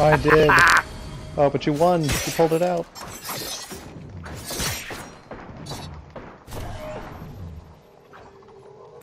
I did. Oh, but you won. You pulled it out.